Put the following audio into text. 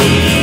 you